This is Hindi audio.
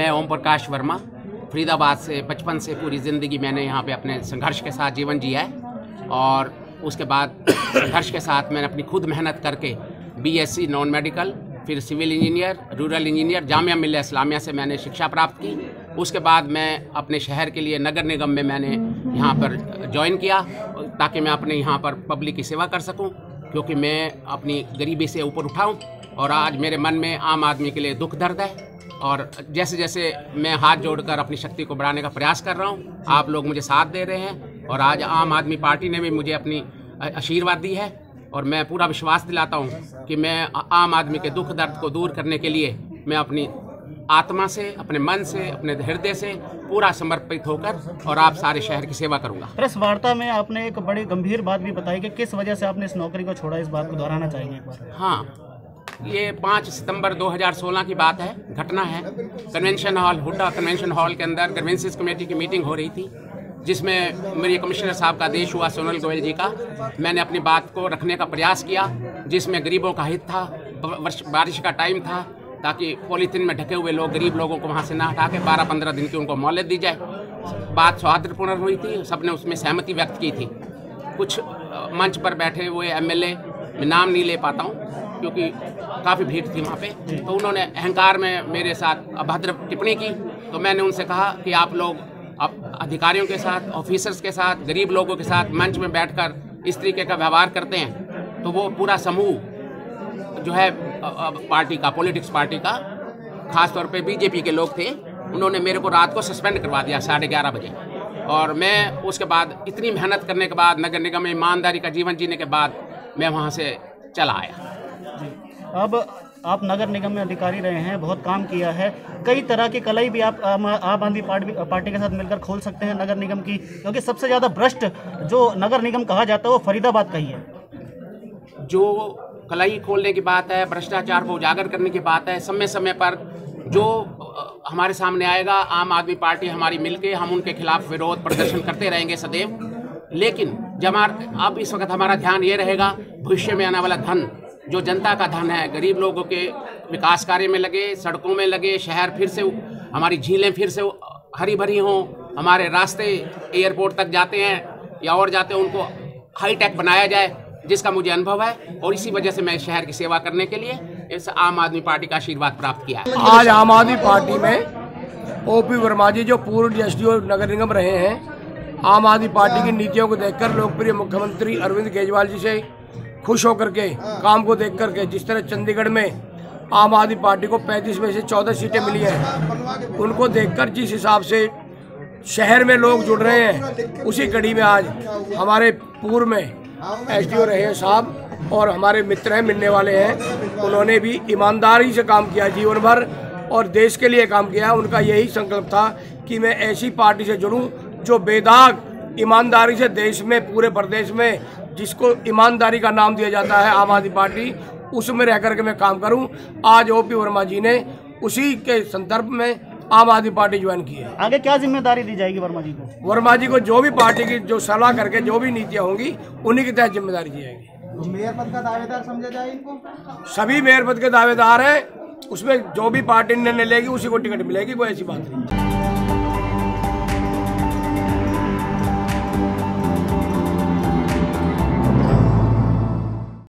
मैं ओम प्रकाश वर्मा, फरीदाबाद से, बचपन से पूरी ज़िंदगी मैंने यहाँ पे अपने संघर्ष के साथ जीवन जिया है और उसके बाद संघर्ष के साथ मैंने अपनी खुद मेहनत करके बीएससी नॉन मेडिकल फिर civil engineer rural engineer Jamia Millia Islamia से मैंने शिक्षा प्राप्त की। उसके बाद मैं अपने शहर के लिए नगर निगम में मैंने यहाँ पर ज्वाइन किया ताकि मैं अपने यहाँ पर पब्लिक की सेवा कर सकूँ, क्योंकि मैं अपनी गरीबी से ऊपर उठाऊँ और आज मेरे मन में आम आदमी के लिए दुख दर्द है। और जैसे जैसे मैं हाथ जोड़कर अपनी शक्ति को बढ़ाने का प्रयास कर रहा हूँ आप लोग मुझे साथ दे रहे हैं और आज आम आदमी पार्टी ने भी मुझे अपनी आशीर्वाद दी है और मैं पूरा विश्वास दिलाता हूँ कि मैं आम आदमी के दुख दर्द को दूर करने के लिए मैं अपनी आत्मा से अपने मन से अपने हृदय से पूरा समर्पित होकर और आप सारे शहर की सेवा करूँगा। प्रेस वार्ता में आपने एक बड़ी गंभीर बात भी बताई कि किस वजह से आपने इस नौकरी को छोड़ा इस बात को दोहराना बार? हाँ ये पाँच सितंबर 2016 की बात है, घटना है। Convention hall Hooda convention hall के अंदर ग्रवेंसिस कमेटी की मीटिंग हो रही थी, जिसमें मेरे कमिश्नर साहब का आदेश हुआ सोनल गोयल जी का। मैंने अपनी बात को रखने का प्रयास किया, जिसमें गरीबों का हित था बारिश का टाइम था, ताकि पॉलीथीन में ढके हुए लोग, गरीब लोगों को वहाँ से ना हटा के बारह पंद्रह दिन की उनको मोहलत दी जाए। बात सौहार्दपूर्ण हुई थी, सबने उसमें सहमति व्यक्त की थी। कुछ मंच पर बैठे हुए एमएलए मैं नाम नहीं ले पाता हूँ क्योंकि काफ़ी भीड़ थी वहाँ पे। तो उन्होंने अहंकार में मेरे साथ अभद्र टिप्पणी की। तो मैंने उनसे कहा कि आप लोग अब अधिकारियों के साथ ऑफिसर्स के साथ, गरीब लोगों के साथ मंच में बैठकर इस तरीके का व्यवहार करते हैं तो वो पूरा समूह जो है पार्टी का पॉलिटिक्स पार्टी का, खास तौर पे बीजेपी के लोग थे, उन्होंने मेरे को रात को सस्पेंड करवा दिया साढ़े ग्यारह बजे। और मैं उसके बाद इतनी मेहनत करने के बाद नगर निगम में ईमानदारी का जीवन जीने के बाद मैं वहाँ से चला आया। अब आप नगर निगम में अधिकारी रहे हैं, बहुत काम किया है। कई तरह की कलाई भी आप आम आदमी पार्टी के साथ मिलकर खोल सकते हैं नगर निगम की, क्योंकि सबसे ज़्यादा भ्रष्ट जो नगर निगम कहा जाता है, वो फरीदाबाद का ही है। जो कलाई खोलने की बात है, भ्रष्टाचार को उजागर करने की बात है समय समय पर जो हमारे सामने आएगा, आम आदमी पार्टी हमारी मिलके हम उनके खिलाफ विरोध प्रदर्शन करते रहेंगे सदैव। लेकिन जब अब इस वक्त हमारा ध्यान ये रहेगा, भविष्य में आने वाला धन जो जनता का धन है, गरीब लोगों के विकास कार्य में लगे, सड़कों में लगे, शहर फिर से हमारी झीलें फिर से हरी भरी हों, हमारे रास्ते एयरपोर्ट तक जाते हैं या और जाते हैं, उनको हाईटेक बनाया जाए, जिसका मुझे अनुभव है और इसी वजह से मैं शहर की सेवा करने के लिए इस आम आदमी पार्टी का आशीर्वाद प्राप्त किया आज आम आदमी पार्टी में ओपी वर्मा जी, जो पूर्व एस नगर निगम रहे हैं, आम आदमी पार्टी की नीतियों को देखकर लोकप्रिय मुख्यमंत्री अरविंद केजरीवाल जी से खुश होकर के, काम को देख करके, जिस तरह चंडीगढ़ में आम आदमी पार्टी को 35 में से 14 सीटें मिली हैं, उनको देखकर जिस हिसाब से शहर में लोग जुड़ रहे हैं, उसी कड़ी में आज हमारे पूर्व में एस डी रहे हैं साहब और हमारे मित्र हैं, मिलने वाले हैं। उन्होंने भी ईमानदारी से काम किया, जीवन भर और देश के लिए काम किया। उनका यही संकल्प था कि मैं ऐसी पार्टी से जुड़ूं जो बेदाग ईमानदारी से देश में, पूरे प्रदेश में जिसको ईमानदारी का नाम दिया जाता है आम आदमी पार्टी उसमें रह करके मैं काम करूँ। आज ओपी वर्मा जी ने उसी के संदर्भ में आम आदमी पार्टी ज्वाइन की है। आगे क्या ज़िम्मेदारी दी जाएगी वर्मा जी को? वर्मा जी को जो भी पार्टी की जो सलाह करके जो भी नीतियाँ होंगी उन्हीं के तहत ज़िम्मेदारी दी जाएगी। तो मेयर पद का दावेदार समझा जाए इनको? सभी मेयर पद के दावेदार हैं उसमें जो भी पार्टी निर्णय लेगी उसी को टिकट मिलेगी कोई ऐसी बात नहीं।